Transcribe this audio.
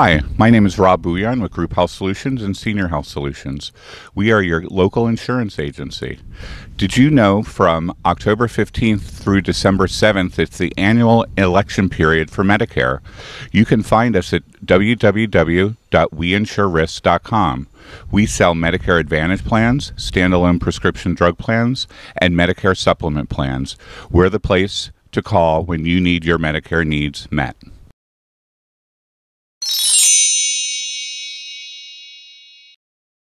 Hi, my name is Rob Bujan with Group Health Solutions and Senior Health Solutions. We are your local insurance agency. Did you know from October 15th through December 7th, it's the annual election period for Medicare? You can find us at www.weinsurerisk.com. We sell Medicare Advantage plans, standalone prescription drug plans, and Medicare supplement plans. We're the place to call when you need your Medicare needs met.